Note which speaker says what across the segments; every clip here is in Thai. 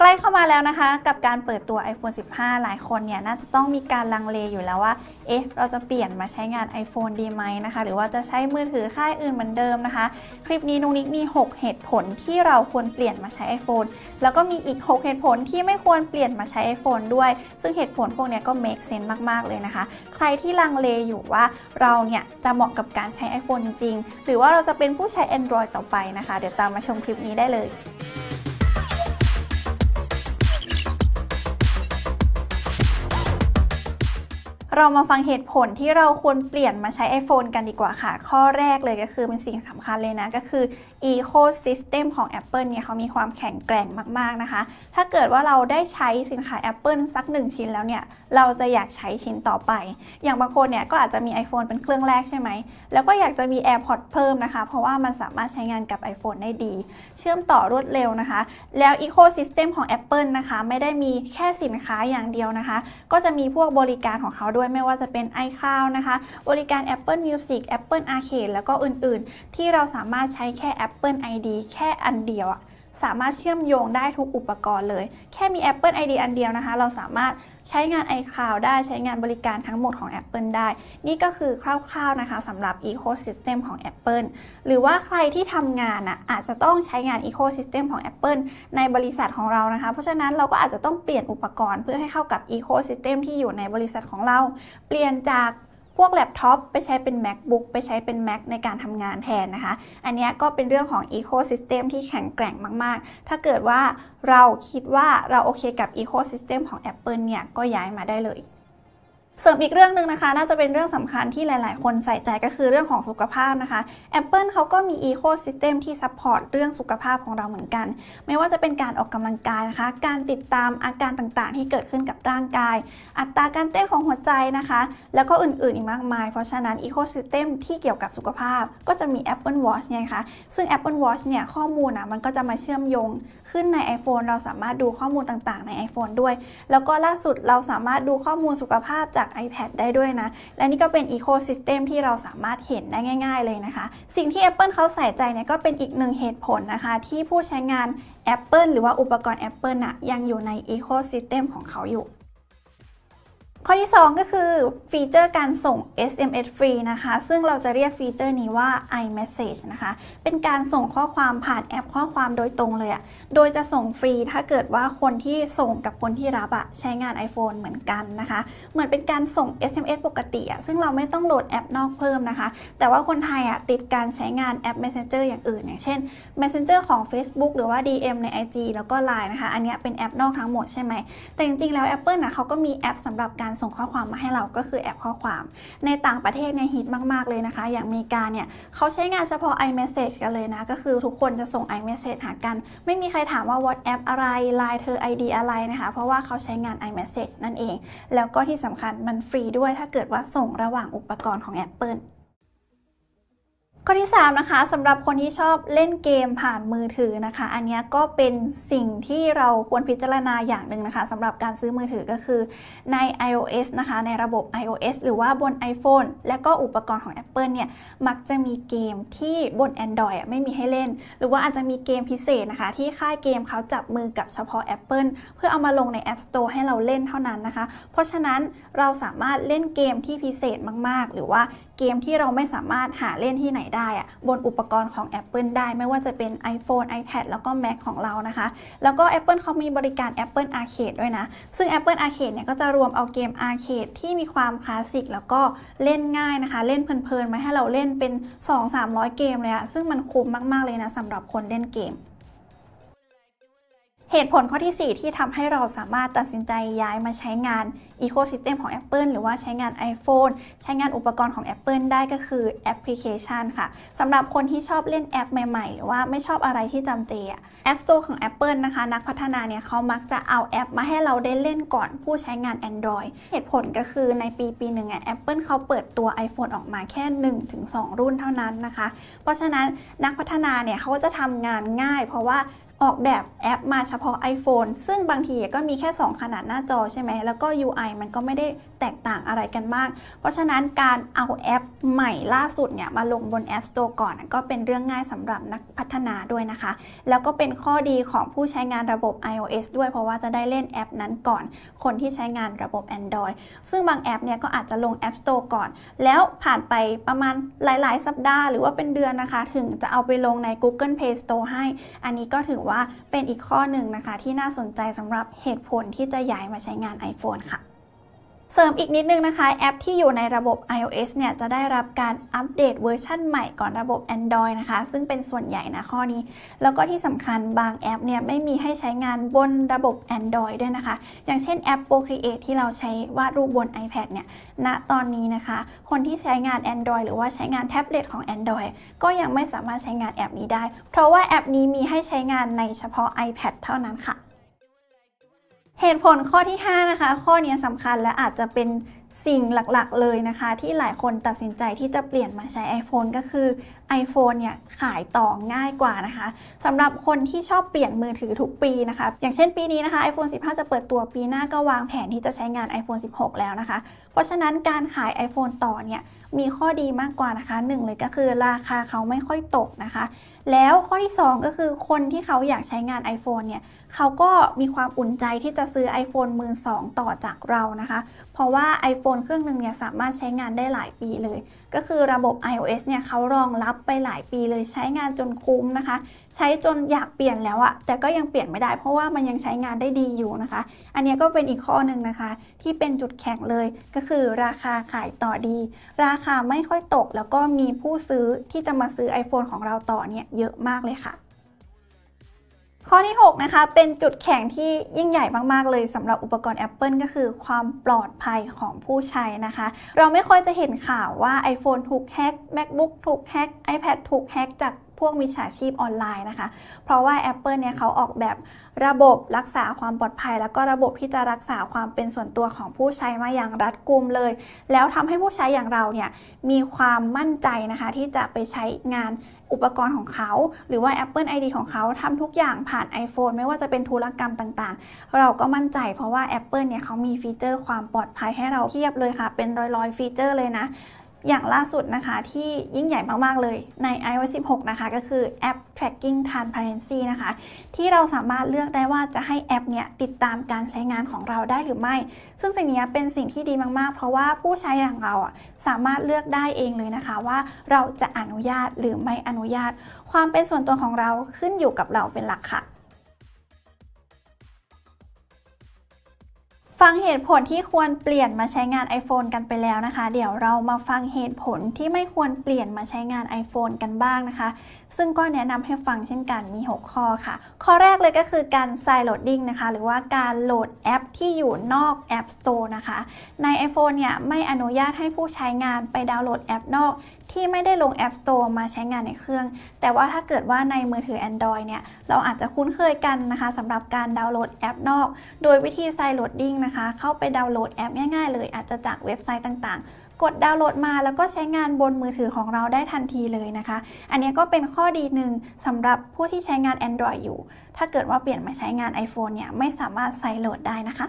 Speaker 1: ใกล้เข้ามาแล้วนะคะ กับการเปิดตัว iPhone 15 หลายคนเนี่ยน่าจะต้องมีการลังเลอยู่แล้วว่า เอ๊ะ เราจะเปลี่ยนมาใช้งาน iPhone ดีไหมนะคะ หรือว่าจะใช้มือถือค่ายอื่นเหมือนเดิมนะคะ คลิปนี้นุงนิกมี 6 เหตุผลที่เราควรเปลี่ยนมาใช้ iPhone แล้วก็มีอีก 6 เหตุผลที่ไม่ควรเปลี่ยนมาใช้ iPhone ด้วย ซึ่งเหตุผลพวกนี้ก็ make sense มาก ๆ เลยนะคะ ใครที่ลังเลอยู่ว่าเราเนี่ยจะเหมาะกับการใช้ iPhone จริง ๆ หรือว่าเราจะเป็นผู้ใช้ Android ต่อไปนะคะ เดี๋ยวตามมาชมคลิปนี้ได้เลย เรามาฟังเหตุผลที่เราควรเปลี่ยนมาใช้ iPhone กันดีกว่าค่ะ ข้อแรกเลยก็คือเป็นสิ่งสำคัญเลยนะ ก็คือ Ecosystem ของ Apple เนี่ยเขามีความแข็งแกร่งมาก ๆ นะคะ ถ้าเกิดว่าเราได้ใช้สินค้า Apple สักหนึ่งชิ้นแล้วเนี่ย เราจะอยากใช้ชิ้นต่อไป อย่างบางคนเนี่ยก็อาจจะมี iPhone เป็นเครื่องแรกใช่ไหม แล้วก็อยากจะมี AirPods เพิ่มนะคะ เพราะว่ามันสามารถใช้งานกับ iPhone ได้ดี เชื่อมต่อรวดเร็วนะคะ แล้ว Ecosystem ของ Apple นะคะ ไม่ได้มีแค่สินค้าอย่างเดียวนะคะ ก็จะมีพวกบริการของเขาด้วยไม่ว่าจะเป็น iCloud นะคะ บริการ Apple Music Apple Arcade แล้วก็อื่นๆ ที่เราสามารถใช้แค่ Apple ID แค่อันเดียวอะ สามารถเชื่อมโยงได้ทุกอุปกรณ์เลย แค่มี Apple ID อันเดียวนะคะ เราสามารถใช้งาน iCloud ได้ใช้งานบริการทั้งหมดของ Apple ได้ นี่ก็คือคร่าวๆนะคะสำหรับ Ecosystem ของ Apple หรือว่าใครที่ทำงานอะอาจจะต้องใช้งาน Ecosystem ของ Apple ในบริษัทของเรานะคะ เพราะฉะนั้นเราก็อาจจะต้องเปลี่ยนอุปกรณ์เพื่อให้เข้ากับ Ecosystem ที่อยู่ในบริษัทของเรา เปลี่ยนจาก พวกแล็ปท็อปไปใช้เป็น macbook ไปใช้เป็น mac ในการทำงานแทนนะคะ อันนี้ก็เป็นเรื่องของ ecosystem ที่แข็งแกร่งมาก ๆ ถ้าเกิดว่าเราคิดว่าเราโอเคกับ ecosystem ของ Apple เนี่ยก็ย้ายมาได้เลย เสริมอีกเรื่องหนึ่งนะคะ น่าจะเป็นเรื่องสำคัญที่หลาย ๆ คนใส่ใจก็คือเรื่องของสุขภาพนะคะ Apple เขาก็มี Ecosystem ที่ support เรื่องสุขภาพของเราเหมือนกัน ไม่ว่าจะเป็นการออกกำลังกายนะคะ การติดตามอาการต่าง ๆ ที่เกิดขึ้นกับร่างกาย อัตราการเต้นของหัวใจนะคะ แล้วก็อื่น ๆ อีกมากมาย เพราะฉะนั้น Ecosystem ที่เกี่ยวกับสุขภาพก็จะมี Apple Watch ไงคะซึ่ง Apple Watch เนี่ยข้อมูลนะมันก็จะมาเชื่อมโยงขึ้นใน iPhone เราสามารถดูข้อมูลต่าง ๆ ใน iPhone ด้วย แล้วก็ล่าสุดเราสามารถดูข้อมูลสุขภาพจาก iPad ได้ด้วยนะ และนี่ก็เป็น ecosystem ที่เราสามารถเห็นได้ง่าย ๆ เลยนะคะ สิ่งที่ Apple เขาใส่ใจเนี่ยก็เป็นอีกหนึ่งเหตุผลนะคะ ที่ผู้ใช้งาน Apple หรือว่าอุปกรณ์ Apple นะยังอยู่ใน ecosystem ของเขาอยู่ ข้อที่ 2 ก็คือฟีเจอร์การส่ง SMS ฟรีนะคะ ซึ่งเราจะเรียกฟีเจอร์นี้ว่า iMessage นะคะ เป็นการส่งข้อความผ่านแอปข้อความโดยตรงเลยอะโดยจะส่งฟรีถ้าเกิดว่าคนที่ส่งกับคนที่รับอะใช้งาน iPhone เหมือนกันนะคะ เหมือนเป็นการส่ง SMS ปกติอะซึ่งเราไม่ต้องโหลดแอปนอกเพิ่มนะคะ แต่ว่าคนไทยอะติดการใช้งานแอป Messenger อย่างอื่น อย่างเช่น Messenger ของ Facebook หรือว่า DM ใน IG แล้วก็ Line นะคะ อันนี้เป็นแอปนอกทั้งหมดใช่ไหมแต่จริงๆแล้ว Apple นะเขาก็มีแอปสำหรับการส่งข้อความมาให้เราก็คือแอปข้อความ ในต่างประเทศเนี่ยฮิตมาก ๆ เลยนะคะ อย่างอเมริกาเนี่ยเขาใช้งานเฉพาะ iMessage กันเลยนะ ก็คือทุกคนจะส่ง iMessage หากัน ไม่มีใครถามว่า WhatsApp อะไร Line เธอ ID อะไรนะคะ เพราะว่าเขาใช้งาน iMessage นั่นเอง แล้วก็ที่สำคัญมันฟรีด้วยถ้าเกิดว่าส่งระหว่างอุปกรณ์ของ Apple ข้อที่ 3 นะคะสำหรับคนที่ชอบเล่นเกมผ่านมือถือนะคะ อันนี้ก็เป็นสิ่งที่เราควรพิจารณาอย่างหนึ่งนะคะสำหรับการซื้อมือถือก็คือใน iOS นะคะ ในระบบ iOS หรือว่าบน iPhone และก็อุปกรณ์ของ Apple เนี่ยมักจะมีเกมที่บน Android ไม่มีให้เล่น หรือว่าอาจจะมีเกมพิเศษนะคะ ที่ค่ายเกมเขาจับมือกับเฉพาะ Apple เพื่อเอามาลงใน App Store ให้เราเล่นเท่านั้นนะคะ เพราะฉะนั้นเราสามารถเล่นเกมที่พิเศษมาก ๆ หรือว่า เกมที่เราไม่สามารถหาเล่นที่ไหนได้อะบนอุปกรณ์ของ Apple ได้ ไม่ว่าจะเป็น iPhone iPad แล้วก็ Mac ของเรานะคะ แล้วก็ Apple เขามีบริการ Apple Arcade ด้วยนะ ซึ่ง Apple Arcade เนี่ยก็จะรวมเอาเกม Arcade ที่มีความคลาสสิกแล้วก็เล่นง่ายนะคะ เล่นเพลินๆมาให้เราเล่นเป็น 2-300 เกมเลยอะซึ่งมันคุ้มมากๆเลยนะสำหรับคนเล่นเกม เหตุผลข้อที่ 4 ที่ทำให้เราสามารถตัดสินใจย้ายมาใช้งาน Ecosystem ของ Apple หรือว่าใช้งาน iPhone ใช้งานอุปกรณ์ของ Apple ได้ก็คือแอปพลิเคชันค่ะสำหรับคนที่ชอบเล่นแอปใหม่ๆ หรือว่าไม่ชอบอะไรที่จำเจ App Store ของ Apple นะคะ นักพัฒนาเนี่ยเขามักจะเอาแอปมาให้เราได้เล่นก่อนผู้ใช้งาน Android เหตุผลก็คือในปีปีหนึ่งอะ Apple เขาเปิดตัว iPhone ออกมาแค่ 1-2 รุ่นเท่านั้นนะคะ เพราะฉะนั้นนักพัฒนาเนี่ยเขาจะทำงานง่าย เพราะว่า ออกแบบแอปมาเฉพาะ iPhone ซึ่งบางทีก็มีแค่ 2 ขนาดหน้าจอใช่ไหม แล้วก็ UI มันก็ไม่ได้ แตกต่างอะไรกันมาก เพราะฉะนั้นการเอาแอปใหม่ล่าสุดเนี่ยมาลงบน App Store ก่อนก็เป็นเรื่องง่ายสำหรับนักพัฒนาด้วยนะคะ แล้วก็เป็นข้อดีของผู้ใช้งานระบบ iOS ด้วยเพราะว่าจะได้เล่นแอปนั้นก่อน คนที่ใช้งานระบบ Android ซึ่งบางแอปเนี่ยก็อาจจะลง App Store ก่อน แล้วผ่านไปประมาณหลาย ๆ สัปดาห์หรือว่าเป็นเดือนนะคะ ถึงจะเอาไปลงใน Google Play Store ให้ อันนี้ก็ถือว่าเป็นอีกข้อหนึ่งนะคะ ที่น่าสนใจสำหรับเหตุผลที่จะย้ายมาใช้งาน iPhone ค่ะ เสริมอีกนิดนึงนะคะ แอปที่อยู่ในระบบ iOS เนี่ยจะได้รับการอัปเดตเวอร์ชันใหม่ก่อนระบบ Android นะคะ ซึ่งเป็นส่วนใหญ่นะข้อนี้ แล้วก็ที่สำคัญบางแอปเนี่ยไม่มีให้ใช้งานบนระบบ Android ด้วยนะคะ อย่างเช่นแอป Procreate ที่เราใช้วาดรูปบน iPad เนี่ยณตอนนี้นะคะ คนที่ใช้งาน Android หรือว่าใช้งานแท็บเล็ตของ Android ก็ยังไม่สามารถใช้งานแอปนี้ได้ เพราะว่าแอปนี้มีให้ใช้งานในเฉพาะ iPad เท่านั้นค่ะ เหตุผลข้อที่ 5 นะคะ ข้อนี้สำคัญและอาจจะเป็นสิ่งหลักๆ เลยนะคะ ที่หลายคนตัดสินใจที่จะเปลี่ยนมาใช้ iPhone ก็คือ iPhone เนี่ยขายต่อง่ายกว่านะคะสำหรับคนที่ชอบเปลี่ยนมือถือทุกปีนะคะ อย่างเช่นปีนี้นะคะ iPhone 15 จะเปิดตัวปีหน้าก็วางแผนที่จะใช้งาน iPhone 16 แล้วนะคะ เพราะฉะนั้นการขาย iPhone ต่อเนี่ย มีข้อดีมากกว่านะคะหนึ่งเลยก็คือราคาเขาไม่ค่อยตกนะคะ แล้วข้อที่ 2 ก็คือคนที่เขาอยากใช้งาน iPhone เนี่ยเขาก็มีความอุ่นใจที่จะซื้อ iPhone มือสองต่อจากเรานะคะ เพราะว่า iPhone เครื่องหนึ่งเนี่ยสามารถใช้งานได้หลายปีเลย ก็คือระบบ iOS เนี่ยเขารองรับไปหลายปีเลยใช้งานจนคุ้มนะคะ ใช้จนอยากเปลี่ยนแล้วอะแต่ก็ยังเปลี่ยนไม่ได้ เพราะว่ามันยังใช้งานได้ดีอยู่นะคะ อันนี้ก็เป็นอีกข้อหนึ่งนะคะ ที่เป็นจุดแข็งเลยก็คือราคาขายต่อดี ราคาไม่ค่อยตก แล้วก็มีผู้ซื้อที่จะมาซื้อ iPhone ของเราต่อเนี่ยเยอะมากเลยค่ะข้อที่ 6 นะคะ เป็นจุดแข็งที่ยิ่งใหญ่มาก ๆ เลยสำหรับอุปกรณ์ Apple ก็คือความปลอดภัยของผู้ใช้นะคะ เราไม่ค่อยจะเห็นข่าวว่า iPhone ถูกแฮ็ก MacBook ถูกแฮ็ก iPad ถูกแฮ็กจากพวกมิจฉาชีพออนไลน์นะคะ เพราะว่า Apple เนี่ยเขาออกแบบ ระบบรักษาความปลอดภัย แล้วก็ระบบที่จะรักษาความเป็นส่วนตัวของผู้ใช้มาอย่างรัดกุมเลย แล้วทำให้ผู้ใช้อย่างเราเนี่ยมีความมั่นใจนะคะที่จะไปใช้งานอุปกรณ์ของเขา หรือว่า Apple ID ของเขาทำทุกอย่างผ่าน iPhone ไม่ว่าจะเป็นธุรกรรมต่างๆ เราก็มั่นใจเพราะว่า Apple เนี่ยเขามีฟีเจอร์ความปลอดภัยให้เราเทียบเลยค่ะ เป็นร้อยๆฟีเจอร์เลยนะ อย่างล่าสุดนะคะที่ยิ่งใหญ่มาก ๆ เลยใน iOS 16 นะคะ ก็คือแอป tracking transparency นะคะ ที่เราสามารถเลือกได้ว่าจะให้แอปเนี้ยติดตามการใช้งานของเราได้หรือไม่ ซึ่งสิ่งนี้เป็นสิ่งที่ดีมากๆ เพราะว่าผู้ใช้อย่างเราอะสามารถเลือกได้เองเลยนะคะ ว่าเราจะอนุญาตหรือไม่อนุญาต ความเป็นส่วนตัวของเราขึ้นอยู่กับเราเป็นหลักค่ะ ฟังเหตุผลที่ควรเปลี่ยนมาใช้งาน iPhone กันไปแล้วนะคะ เดี๋ยวเรามาฟังเหตุผลที่ไม่ควรเปลี่ยนมาใช้งาน iPhone กันบ้างนะคะ ซึ่งก็แนะนำให้ฟังเช่นกันมี 6 ข้อค่ะ ข้อแรกเลยก็คือการ side loading นะคะ หรือว่าการโหลดแอปที่อยู่นอก App Store นะคะ ใน iPhone เนี่ยไม่อนุญาตให้ผู้ใช้งานไปดาวน์โหลดแอปนอก ที่ไม่ได้ลง App Store มาใช้งานในเครื่อง แต่ว่าถ้าเกิดว่าในมือถือ Android เนี่ย เราอาจจะคุ้นเคยกันนะคะสำหรับการดาวน์โหลดแอปนอก โดยวิธี sideloading นะคะ เข้าไปดาวน์โหลดแอปง่ายๆเลย อาจจะจากเว็บไซต์ต่างๆกดดาวน์โหลดมาแล้วก็ใช้งานบนมือถือของเราได้ทันทีเลยนะคะ อันนี้ก็เป็นข้อดีหนึ่งสำหรับผู้ที่ใช้งาน Android อยู่ ถ้าเกิดว่าเปลี่ยนมาใช้งาน iPhone เนี่ยไม่สามารถ sideload ได้นะคะ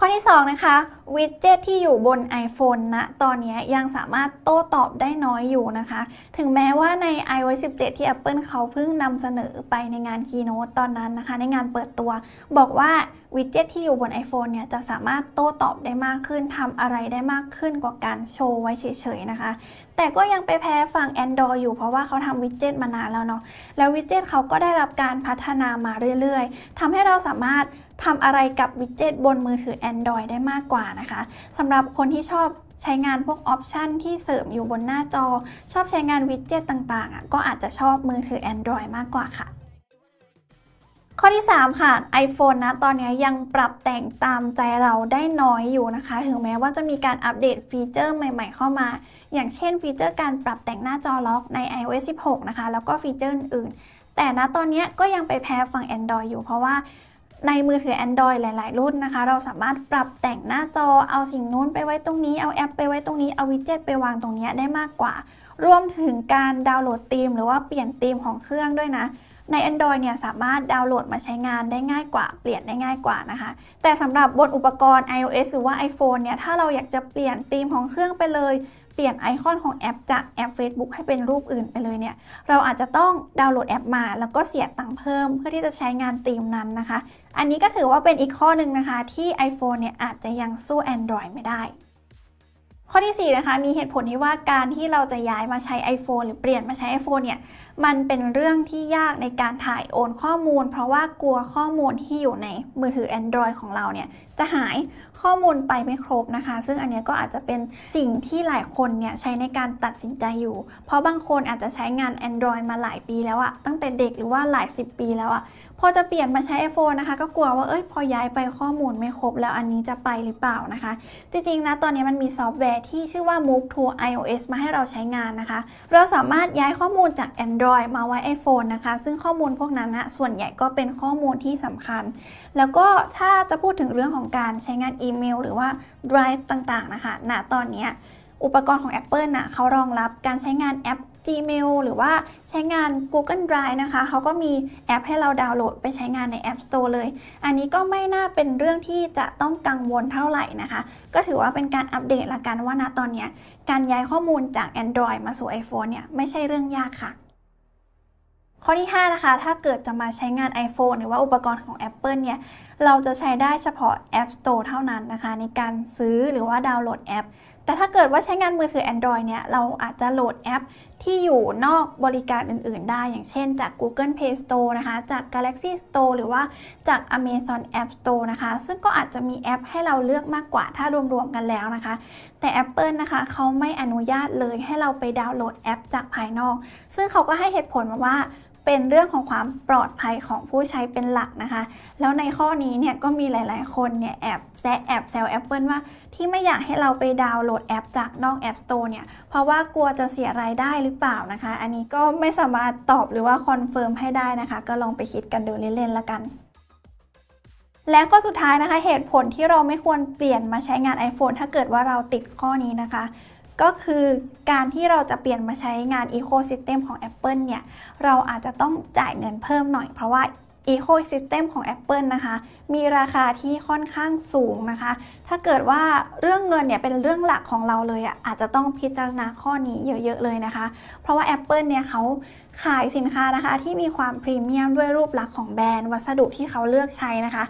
Speaker 1: ข้อที่ 2 นะคะ widget ที่อยู่บน iPhone ณนะตอนนี้ยังสามารถโต้ตอบได้น้อยอยู่นะคะ ถึงแม้ว่าใน iOS 17 ที่ Apple เขาเพิ่งนำเสนอไปในงาน Keynote ตอนนั้นนะคะ ในงานเปิดตัว บอกว่าวิดเจ็ตที่อยู่บน iPhone เนี่ยจะสามารถโต้ตอบได้มากขึ้นทำอะไรได้มากขึ้นกว่าการโชว์ไว้เฉยๆนะคะ แต่ก็ยังไปแพ้ฝั่ง Android อยู่เพราะว่าเขาทำวิดเจ็ตมานานแล้วเนาะแล้ววิดเจ็ตเขาก็ได้รับการพัฒนามาเรื่อยๆทำให้เราสามารถ ทำอะไรกับวิดเจ็ตบนมือถือ Android ได้มากกว่านะคะสำหรับคนที่ชอบใช้งานพวกออปชันที่เสริมอยู่บนหน้าจอ ชอบใช้งาน widget ต่างๆก็อาจจะชอบมือถือ Android มากกว่าค่ะ ข้อที่ 3 ค่ะ iPhone นะตอนนี้ยังปรับแต่งตามใจเราได้น้อยอยู่นะคะ ถึงแม้ว่าจะมีการอัปเดตฟีเจอร์ใหม่ ๆ เข้ามา อย่างเช่นฟีเจอร์การปรับแต่งหน้าจอล็อกใน iOS 16 นะคะ แล้วก็ฟีเจอร์อื่นแต่ณตอนนี้ก็ยังไปแพ้ฝั่ง Android อยู่เพราะว่า ในมือถือ Android หลาย ๆ รุ่นนะคะ เราสามารถปรับแต่งหน้าจอเอาสิ่งนู้นไปไว้ตรงนี้ เอาแอปไปไว้ตรงนี้ เอาวิดเจ็ตไปวางตรงนี้ได้มากกว่า รวมถึงการดาวน์โหลดธีม หรือว่าเปลี่ยนธีมของเครื่องด้วยนะ ใน Android เนี่ยสามารถดาวน์โหลดมาใช้งานได้ง่ายกว่า เปลี่ยนได้ง่ายกว่านะคะ แต่สำหรับบนอุปกรณ์ iOS หรือว่า iPhone เนี่ย ถ้าเราอยากจะเปลี่ยนธีมของเครื่องไปเลยเปลี่ยนไอคอนของแอปจากแอป Facebook ให้เป็นรูปอื่นไปเลยเนี่ย เราอาจจะต้องดาวน์โหลดแอปมา แล้วก็เสียตังค์เพิ่มเพื่อที่จะใช้งานธีมนั้นนะคะ อันนี้ก็ถือว่าเป็นอีกข้อหนึ่งนะคะ ที่ iPhone เนี่ยอาจจะยังสู้ Android ไม่ได้ ข้อที่ 4 นะคะ มีเหตุผลที่ว่าการที่เราจะย้ายมาใช้ iPhone หรือเปลี่ยนมาใช้ iPhone เนี่ยมันเป็นเรื่องที่ยากในการถ่ายโอนข้อมูล เพราะว่ากลัวข้อมูลที่อยู่ในมือถือ Android ของเราเนี่ยจะหายข้อมูลไปไม่ครบนะคะ ซึ่งอันนี้ก็อาจจะเป็นสิ่งที่หลายคนเนี่ยใช้ในการตัดสินใจอยู่ เพราะบางคนอาจจะใช้งาน Android มาหลายปีแล้วอะตั้งแต่เด็กหรือว่าหลายสิบปีแล้วอะ พอจะเปลี่ยนมาใช้ iPhone นะคะ ก็กลัวว่าเอ้ยพอย้ายไปข้อมูลไม่ครบแล้วอันนี้จะไปหรือเปล่านะคะ จริงๆนะตอนนี้มันมีซอฟต์แวร์ที่ชื่อว่า Move to iOS มาให้เราใช้งานนะคะ เราสามารถย้ายข้อมูลจาก Android มาไว้ iPhone นะคะ ซึ่งข้อมูลพวกนั้นนะส่วนใหญ่ก็เป็นข้อมูลที่สำคัญ แล้วก็ถ้าจะพูดถึงเรื่องของการใช้งานอีเมล หรือว่า Drive ต่างๆนะคะณตอนนี้อุปกรณ์ของ Apple นะเขารองรับการใช้งานแอป Gmail หรือว่าใช้งาน Google Drive นะคะเขาก็มีแอปให้เราดาวน์โหลดไปใช้งานใน App Store เลย อันนี้ก็ไม่น่าเป็นเรื่องที่จะต้องกังวลเท่าไหร่นะคะ ก็ถือว่าเป็นการอัปเดตละกันว่าณตอนนี้การย้ายข้อมูลจาก Android มาสู่ iPhone เนี่ยไม่ใช่เรื่องยากค่ะข้อที่ 5 นะคะ ถ้าเกิดจะมาใช้งาน iPhone หรือว่าอุปกรณ์ของ Apple เนี่ย เราจะใช้ได้เฉพาะ App Store เท่านั้นนะคะ ในการซื้อหรือว่าดาวน์โหลดแอป แต่ถ้าเกิดว่าใช้งานมือถือ Android เนี่ย เราอาจจะโหลดแอปที่อยู่นอกบริการอื่น ๆ ได้ อย่างเช่นจาก Google Play Store นะคะ จาก Galaxy Store หรือว่าจาก Amazon App Store นะคะ ซึ่งก็อาจจะมีแอปให้เราเลือกมากกว่าถ้ารวม ๆ กันแล้วนะคะ แต่ Apple นะคะเขาไม่อนุญาตเลยให้เราไปดาวน์โหลดแอปจากภายนอก ซึ่งเขาก็ให้เหตุผลมาว่า เป็นเรื่องของความปลอดภัยของผู้ใช้เป็นหลักนะคะ แล้วในข้อนี้เนี่ยก็มีหลาย ๆ คนเนี่ยแอบแซะแอบแซว Apple ว่าที่ไม่อยากให้เราไปดาวน์โหลดแอปจากนอก App Store เนี่ย เพราะว่ากลัวจะเสียรายได้หรือเปล่านะคะ อันนี้ก็ไม่สามารถตอบหรือว่าคอนเฟิร์มให้ได้นะคะ ก็ลองไปคิดกันดูเล่น ๆ ละกันและก็สุดท้ายนะคะเหตุผลที่เราไม่ควรเปลี่ยนมาใช้งาน iPhone ถ้าเกิดว่าเราติดข้อนี้นะคะ ก็คือการที่เราจะเปลี่ยนมาใช้งาน Ecosystem ของ Apple เนี่ย เราอาจจะต้องจ่ายเงินเพิ่มหน่อยเพราะว่า Ecosystem ของ Apple นะคะ มีราคาที่ค่อนข้างสูงนะคะ ถ้าเกิดว่าเรื่องเงินเนี่ยเป็นเรื่องหลักของเราเลยอะ่ะอาจจะต้องพิจารณาข้อนี้เยอะๆเลยนะคะ เพราะว่า Apple เนี่ยเขาขายสินค้านะคะที่มีความพรีเมียมด้วยรูปลักษณ์ของแบรนด์วัสดุที่เขาเลือกใช้นะคะ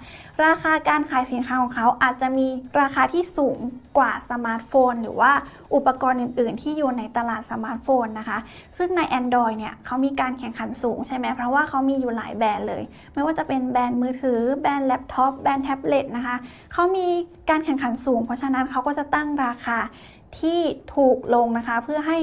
Speaker 1: ราคาการขายสินค้าของเขาอาจจะมีราคาที่สูงกว่าสมาร์ทโฟน หรือว่าอุปกรณ์อื่น ๆ ที่อยู่ในตลาดสมาร์ทโฟนนะคะ ซึ่งใน Android เนี่ยเขามีการแข่งขันสูงใช่ไหมเพราะว่าเขามีอยู่หลายแบรนด์เลย ไม่ว่าจะเป็นแบรนด์มือถือแบรนด์แล็ปท็อปแบรนด์แท็บเล็ตนะคะเขามีการแข่งขันสูง เพราะฉะนั้นเขาก็จะตั้งราคาที่ถูกลงนะคะ เพื่อให้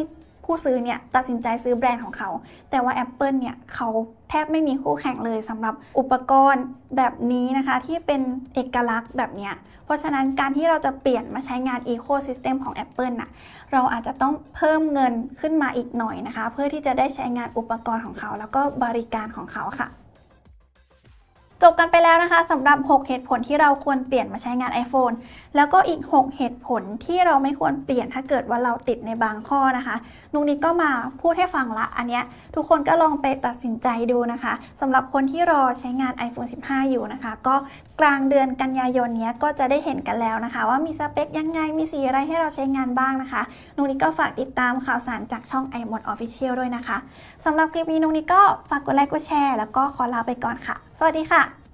Speaker 1: ผู้ซื้อเนี่ยตัดสินใจซื้อแบรนด์ของเขา แต่ว่า Apple เนี่ยเขาแทบไม่มีคู่แข่งเลยสำหรับอุปกรณ์แบบนี้นะคะที่เป็นเอกลักษณ์แบบเนี้ยเพราะฉะนั้นการที่เราจะเปลี่ยนมาใช้งาน Ecosystem ของ Apple น่ะเราอาจจะต้องเพิ่มเงินขึ้นมาอีกหน่อยนะคะ เพื่อที่จะได้ใช้งานอุปกรณ์ของเขา แล้วก็บริการของเขาค่ะ จบกันไปแล้วนะคะสำหรับ 6 เหตุผลที่เราควรเปลี่ยนมาใช้งาน iPhone แล้วก็อีก 6 เหตุผลที่เราไม่ควรเปลี่ยนถ้าเกิดว่าเราติดในบางข้อนะคะนุกนิกก็มาพูดให้ฟังละอันเนี้ยทุกคนก็ลองไปตัดสินใจดูนะคะสำหรับคนที่รอใช้งาน iPhone 15 อยู่นะคะ ก็กลางเดือนกันยายนนี้ก็จะได้เห็นกันแล้วนะคะ ว่ามีสเปคยังไงมีสีอะไรให้เราใช้งานบ้างนะคะนุกนิกก็ฝากติดตามข่าวสารจากช่อง i m o d Official ด้วยนะคะสำหรับคลิปนี้นุกนิกก็ฝากกดไลค์กดแชร์แล้วก็ขอลาไปก่อนค่ะ สวัสดีค่ะ